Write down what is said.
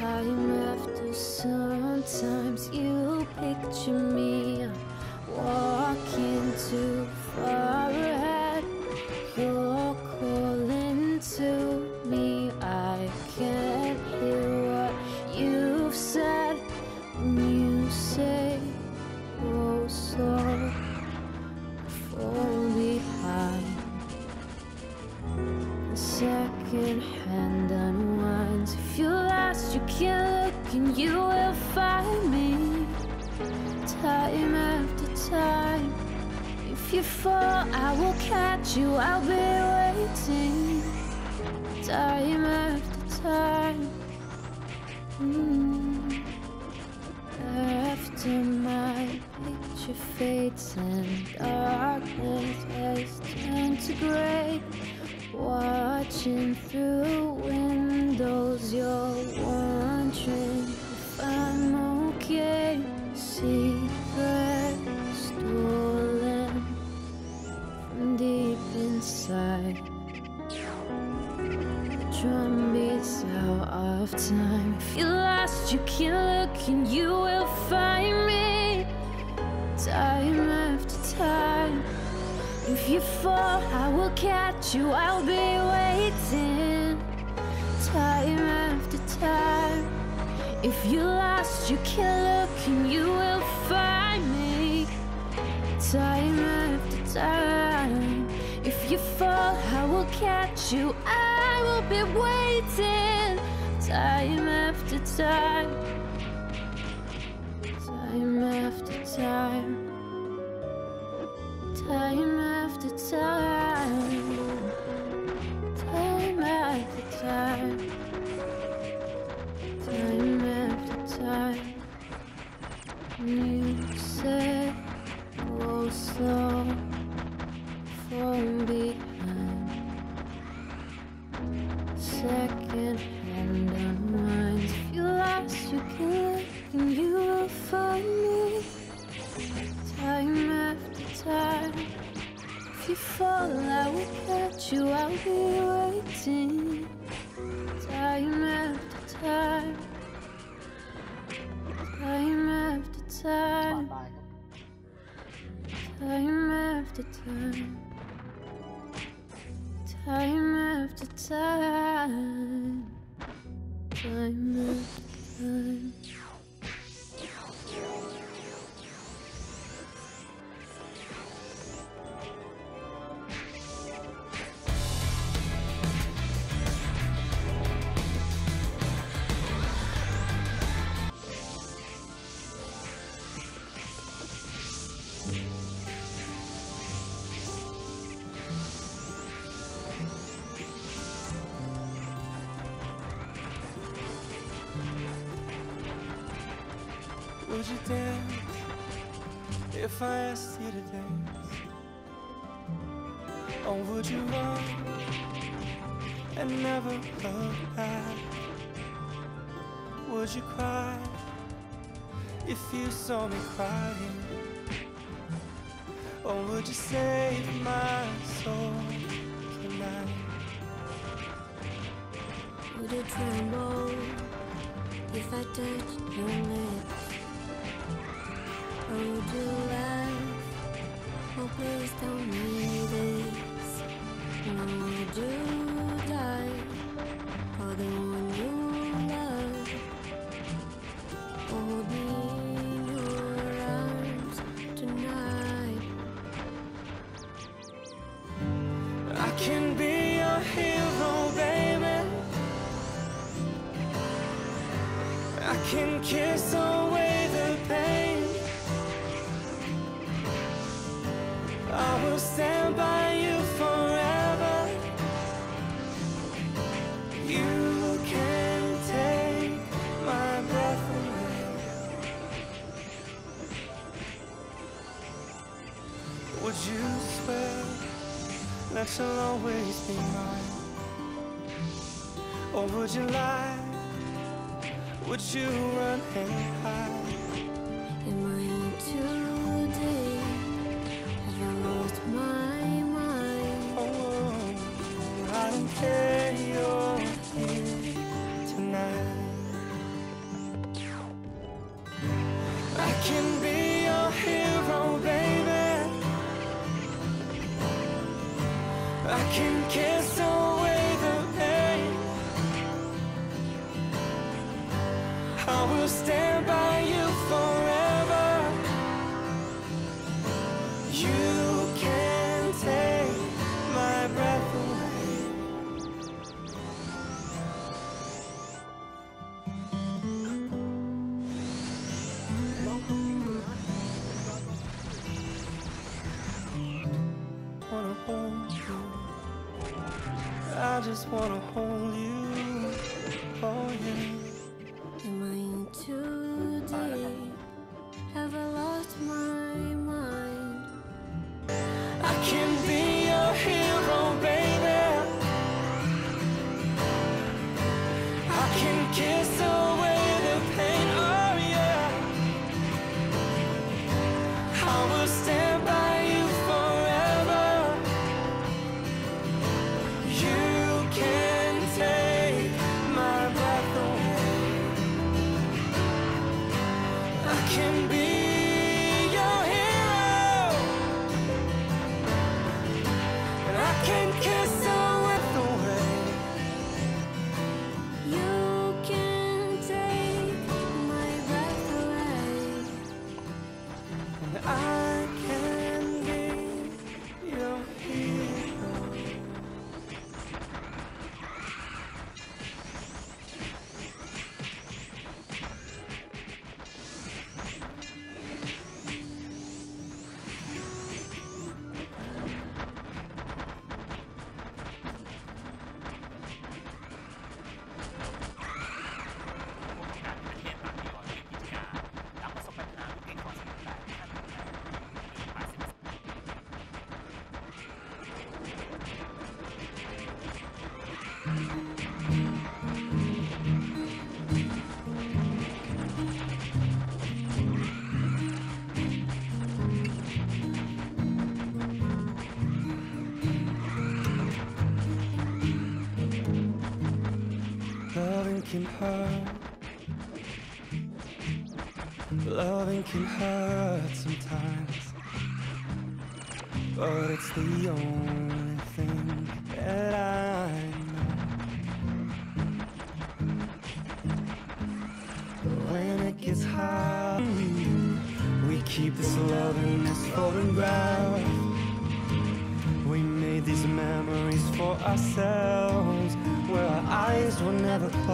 time after sometimes you picture me walking too far ahead. You're time after time. If you fall, I will catch you, I'll be waiting time after time. Mm. After my picture fades and darkness has turned to gray, watching through windows, you're wondering if I'm okay. Secret stolen from deep inside. The drum beats out of time. If you're lost, you can look and you will find me. Time after time. If you fall, I will catch you. I'll be waiting. Time after time. If you're lost, you can look and you will find me. Time after time. If you fall, I will catch you. I will be waiting. Time after time. Time after time. Time after time. Time after time. You said go slow from behind. Second hand unwinds. If you lost, you can look and you will find me. Time after time. If you fall, I will catch you. I'll be waiting. Time after time. Time time. Time after time. Time after time. Time after time. Would you dance if I asked you to dance? Or would you run and never look back? Would you cry if you saw me crying? Or would you save my soul tonight? Would it tremble if I touched your lips? You laugh? Oh, please tell me this. Or would you die for the one you love? Hold me in your arms tonight. I can be your hero, baby. I can kiss away Would you swear that you'll always be mine? Or would you lie? Would you run and hide? Can away the pain. I will stand just wanna hold you. Loving can hurt. Loving can hurt sometimes. But it's the only thing that I When it gets hard, we keep this love in this photograph. We made these memories for ourselves, where our eyes were never closed.